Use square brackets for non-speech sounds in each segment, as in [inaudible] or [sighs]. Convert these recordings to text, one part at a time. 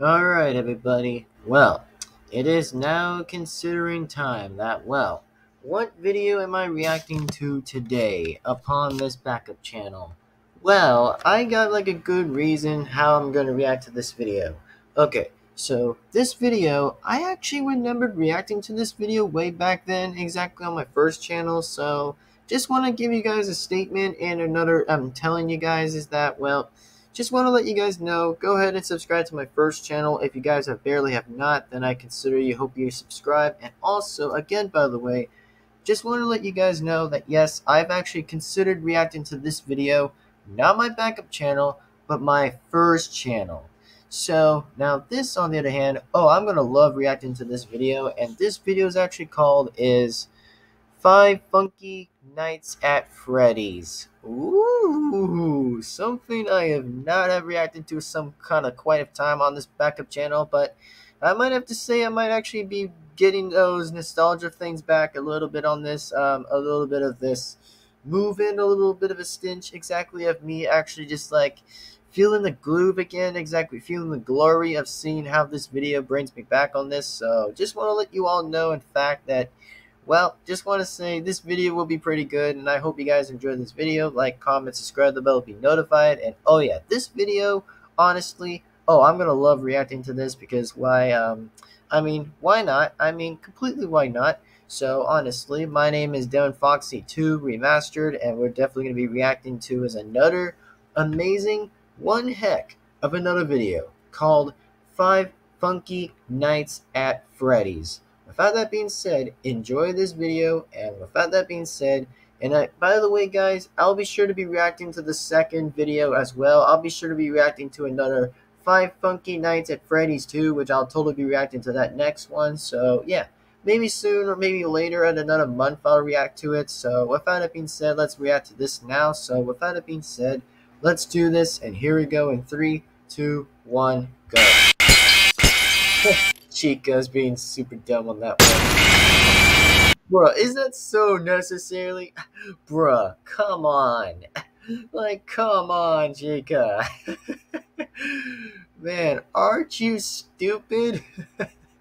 Alright, everybody. Well, it is now considering time that, well, what video am I reacting to today upon this backup channel? Well, I got like a good reason how I'm going to react to this video. Okay, so this video, I actually remembered reacting to this video way back then, exactly on my first channel, so just want to give you guys a statement and another I'm telling you guys is that, well, just want to let you guys know, go ahead and subscribe to my first channel. If you guys have barely have not, then I consider you, hope you subscribe. And also, again, by the way, just want to let you guys know that yes, I've actually considered reacting to this video, not my backup channel, but my first channel. So now this on the other hand, oh, I'm going to love reacting to this video. And this video is actually called is Five Funky Nights at Freddy's. Ooh, something I have not have reacted to some kind of quite of time on this backup channel, but I might have to say I might actually be getting those nostalgia things back a little bit on this, um, a little bit of this moving, a little bit of a stench exactly of me actually just like feeling the groove again, exactly feeling the glory of seeing how this video brings me back on this. So just want to let you all know, in fact, that well, just want to say this video will be pretty good, and I hope you guys enjoy this video. Like, comment, subscribe, the bell, be notified. And oh yeah, this video, honestly, oh, I'm gonna love reacting to this because why? Um, I mean, why not? I mean, completely why not? So honestly, my name is Devin Foxy 2 Remastered, and we're definitely gonna be reacting to is another amazing one heck of another video called Five Funky Nights at Freddy's. Without that being said, enjoy this video, and without that being said, and I, by the way, guys, I'll be sure to be reacting to the second video as well. I'll be sure to be reacting to another Five Funky Nights at Freddy's 2, which I'll totally be reacting to that next one. So, yeah, maybe soon or maybe later at another month I'll react to it. So, without it being said, let's react to this now. So, without it being said, let's do this. And here we go in three, two, one, go. [laughs] Chica's being super dumb on that one. Bruh, is that so necessarily? [sighs] Bruh, come on. [laughs] Like, come on, Chica. [laughs] Man, aren't you stupid?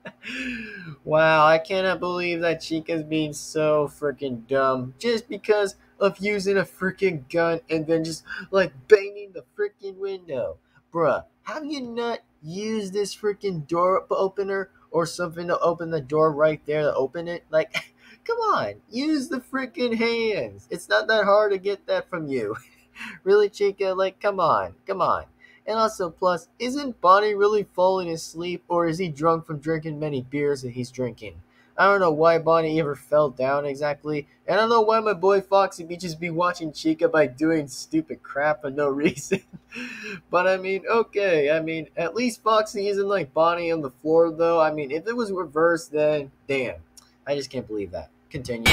[laughs] wow, I cannot believe that Chica's being so freaking dumb just because of using a freaking gun and then just like banging the freaking window. Bruh, have you not use this freaking door opener or something to open the door right there to open it. Like, [laughs] come on, use the freaking hands. It's not that hard to get that from you. [laughs] really, Chica? Like, come on, come on. And also, plus, isn't Bonnie really falling asleep or is he drunk from drinking many beers that he's drinking? I don't know why Bonnie ever fell down exactly. And I don't know why my boy Foxy be just be watching Chica by doing stupid crap for no [laughs] reason. but I mean, okay. I mean, at least Foxy isn't like Bonnie on the floor though. I mean, if it was reversed, then damn. I just can't believe that. Continue.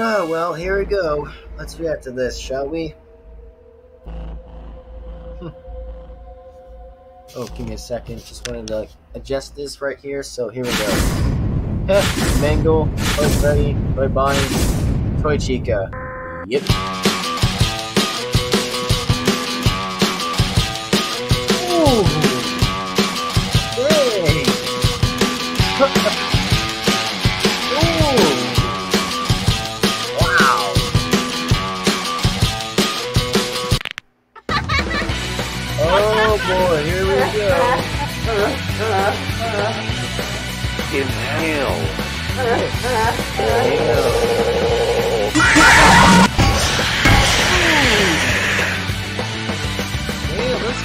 Oh, well, here we go. Let's react to this, shall we? Oh, give me a second. Just wanted to adjust this right here. So here we go. Mangle, Toy Freddy, Toy Bonnie, Toy Chica. Yep. Let's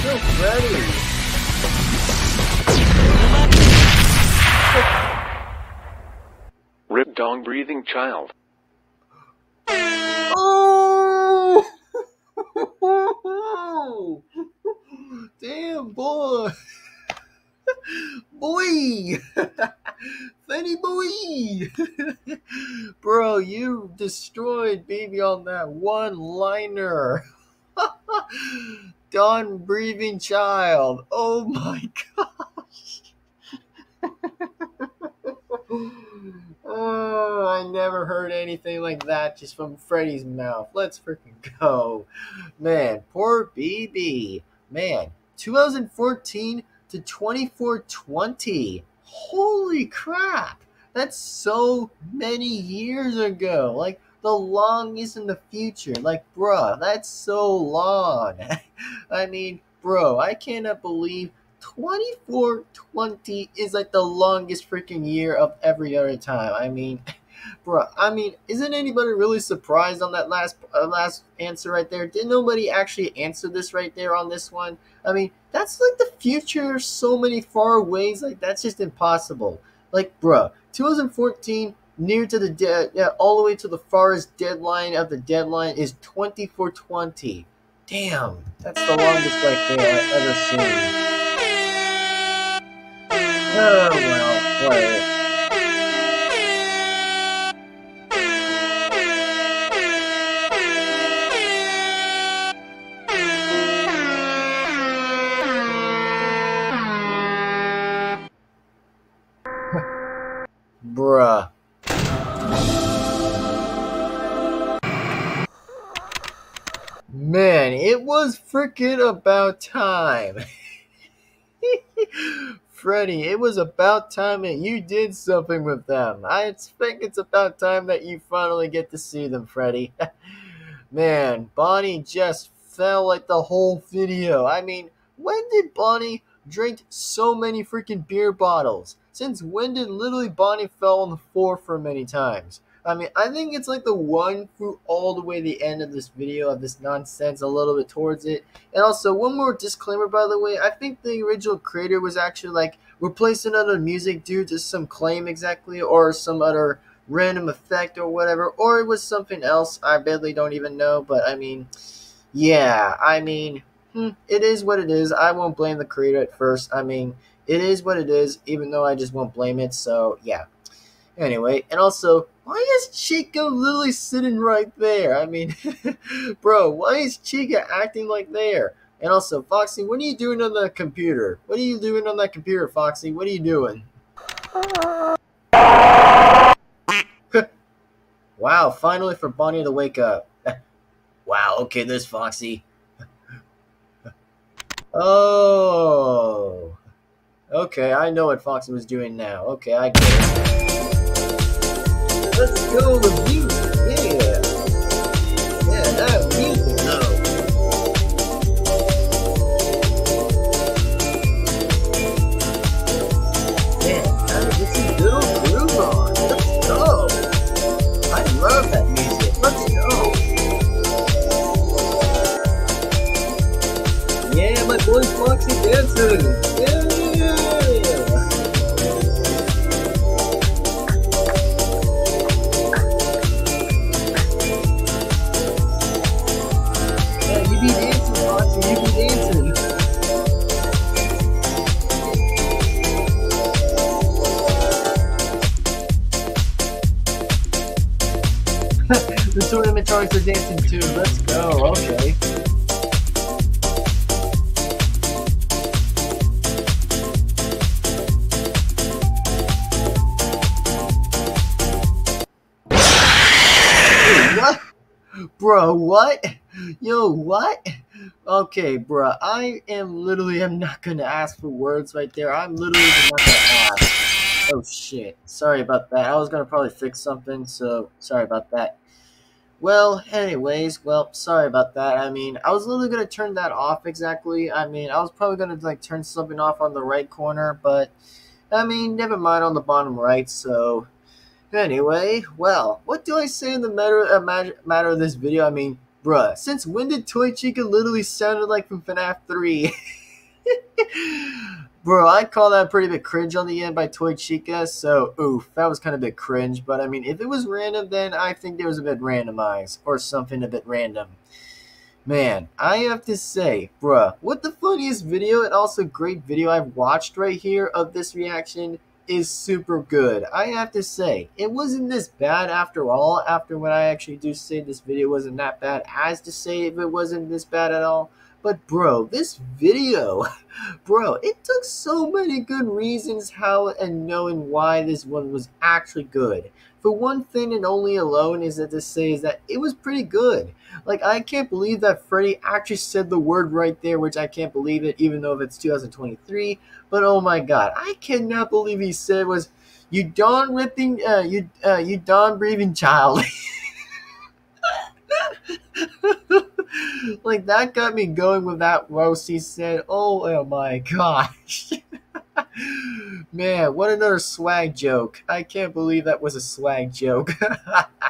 go, Freddy. Rip dong breathing child. Oh! [laughs] Damn, boy. [laughs] boy! [laughs] Fanny boy! [laughs] Bro, you destroyed baby on that one liner. [laughs] Dawn breathing child. Oh my [laughs] gosh. oh, I never heard anything like that just from Freddy's mouth. Let's freaking go. Man, poor BB. man, 2014 to 2420. Holy crap! That's so many years ago. Like the longest in the future. Like, bruh, that's so long. [laughs] I mean, bro, I cannot believe 2420 is like the longest freaking year of every other time. I mean, [laughs] bro, I mean, isn't anybody really surprised on that last uh, last answer right there? Did nobody actually answer this right there on this one? I mean, that's like the future so many far ways. Like that's just impossible. Like, bro, 2014 near to the dead, yeah, all the way to the farthest deadline of the deadline is 2420. Damn, that's the longest right there I've ever seen. Oh well, whatever. Man, it was freaking about time. [laughs] Freddy, it was about time that you did something with them. I think it's about time that you finally get to see them, Freddy. [laughs] Man, Bonnie just fell like the whole video. I mean, when did Bonnie drink so many freaking beer bottles? Since when did literally Bonnie fell on the floor for many times? I mean, I think it's like the one through all the way the end of this video of this nonsense, a little bit towards it. And also, one more disclaimer, by the way. I think the original creator was actually like replacing other music due to some claim exactly, or some other random effect or whatever, or it was something else. I barely don't even know. But I mean, yeah, I mean, hmm, it is what it is. I won't blame the creator at first. I mean, it is what it is, even though I just won't blame it. So yeah. Anyway, and also, why is Chica literally sitting right there? I mean, [laughs] bro, why is Chica acting like there? And also, Foxy, what are you doing on the computer? What are you doing on that computer, Foxy? What are you doing? [laughs] wow, finally for Bonnie to wake up. [laughs] wow, okay, there's Foxy. oh. Okay, I know what Foxy was doing now. Okay, I get it. Let's go, the are dancing too. Let's go. Okay. What? [laughs] Bro, what? Yo, what? Okay, bro, I am literally, I'm not gonna ask for words right there. I'm literally not gonna ask. Oh shit. Sorry about that. I was gonna probably fix something, so sorry about that. Well, anyways, well, sorry about that. I mean, I was literally gonna turn that off exactly. I mean, I was probably gonna like turn something off on the right corner, but I mean, never mind on the bottom right. So, anyway, well, what do I say in the matter uh, matter, of this video? I mean, bruh, since when did Toy Chica literally sounded like from FNAF 3? [laughs] Bro, I call that pretty bit cringe on the end by Toy Chica, so oof, that was kind of a bit cringe. But I mean, if it was random, then I think there was a bit randomized or something a bit random. Man, I have to say, bruh, what the funniest video and also great video I've watched right here of this reaction is super good. I have to say, it wasn't this bad after all, after when I actually do say this video wasn't that bad, as to say if it wasn't this bad at all. But bro, this video, [laughs] bro, it took so many good reasons how and knowing why this one was actually good. For one thing and only alone is that to say is that it was pretty good. Like I can't believe that Freddy actually said the word right there, which I can't believe it, even though it's 2023. But oh my god, I cannot believe he said was you dawn ripping, uh, you uh, you dawn breathing child. [laughs] [laughs] like that got me going with that roast he said. Oh, oh my gosh. [laughs] Man, what another swag joke. I can't believe that was a swag joke.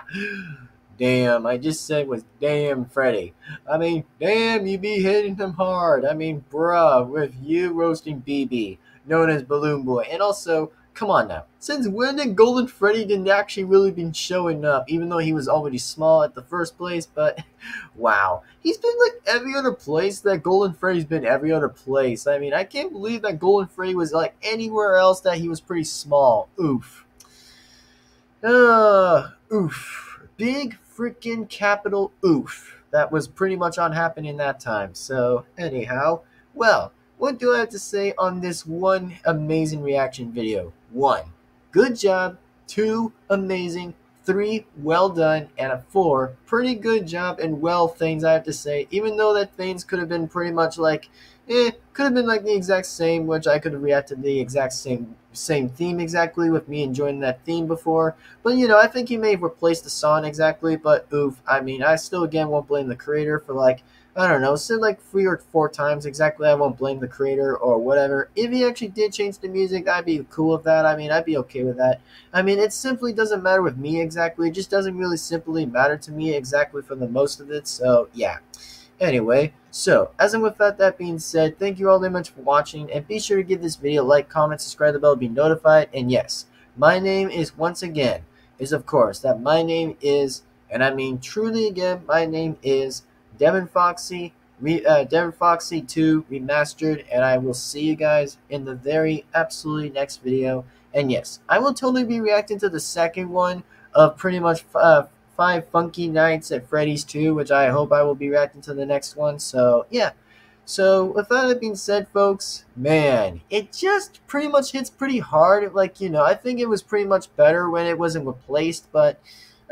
[laughs] damn, I just said was damn Freddy. I mean, damn, you be hitting him hard. I mean, bruh, with you roasting BB, known as Balloon Boy. And also, Come on now. Since when did Golden Freddy didn't actually really been showing up, even though he was already small at the first place? But [laughs] wow, he's been like every other place that Golden Freddy's been every other place. I mean, I can't believe that Golden Freddy was like anywhere else that he was pretty small. Oof. Uh, oof. Big freaking capital oof. That was pretty much on happening that time. So anyhow, well. What do I have to say on this one amazing reaction video? One, good job. Two, amazing. Three, well done. And a four, pretty good job and well things I have to say. Even though that things could have been pretty much like, eh, could have been like the exact same, which I could have reacted to the exact same same theme exactly with me enjoying that theme before. But you know, I think he may have replaced the song exactly, but oof. I mean, I still again won't blame the creator for like I don't know, said like three or four times exactly. I won't blame the creator or whatever. If he actually did change the music, I'd be cool with that. I mean, I'd be okay with that. I mean, it simply doesn't matter with me exactly. It just doesn't really simply matter to me exactly for the most of it. So, yeah. Anyway, so as and with that, that being said, thank you all very much for watching, and be sure to give this video a like, comment, subscribe, the bell, to be notified. And yes, my name is once again is of course that my name is, and I mean truly again, my name is Devin Foxy, re, uh, Devin Foxy 2 remastered, and I will see you guys in the very absolutely next video. And yes, I will totally be reacting to the second one of pretty much uh, Five Funky Nights at Freddy's 2, which I hope I will be reacting to the next one. So, yeah. So, with that being said, folks, man, it just pretty much hits pretty hard. Like, you know, I think it was pretty much better when it wasn't replaced, but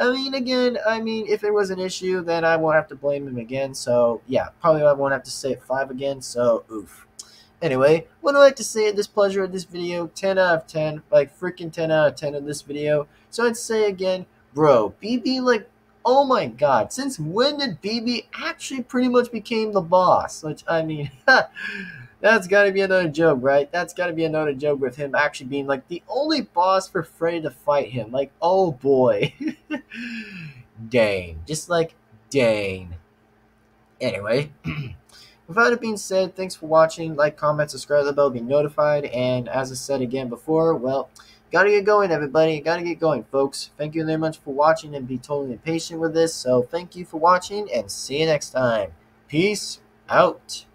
I mean, again, I mean, if it was an issue, then I won't have to blame him again. So, yeah, probably I won't have to say it 5 again. So, oof. Anyway, what do I like to say at this pleasure of this video? 10 out of 10. Like, freaking 10 out of 10 of this video. So, I'd say again, bro, BB, like, oh my god, since when did BB actually pretty much became the boss? Which, I mean, [laughs] That's got to be another joke, right? That's got to be another joke with him actually being like the only boss for Freddy to fight him. Like, oh boy. [laughs] Dane. Just like, Dane. Anyway, [clears throat] without it being said, thanks for watching. Like, comment, subscribe, to the bell, be notified. And as I said again before, well, gotta get going, everybody. Gotta get going, folks. Thank you very much for watching and be totally impatient with this. So, thank you for watching and see you next time. Peace out.